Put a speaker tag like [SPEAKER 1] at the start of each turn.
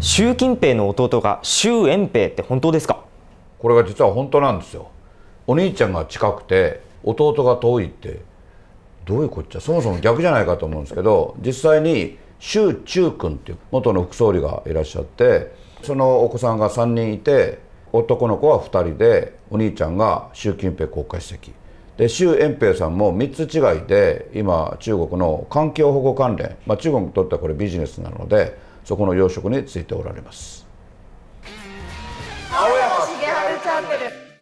[SPEAKER 1] 習近平の弟が習遠平って本当ですか？
[SPEAKER 2] これが実は本当なんですよ。お兄ちゃんが近くて弟が遠いってどういうこっちゃ？そもそも逆じゃないかと思うんですけど実際に習中君っていう元の副総理がいらっしゃってそのお子さんが3人いて男の子は2人でお兄ちゃんが習近平国家主席で習遠平さんも3つ違いで今中国の環境保護関連、まあ、中国にとってはこれビジネスなのでそこの養殖についておられます。青山茂春チャンネル